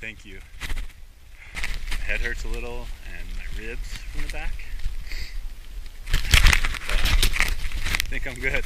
thank you. My head hurts a little and my ribs from the back. But I think I'm good.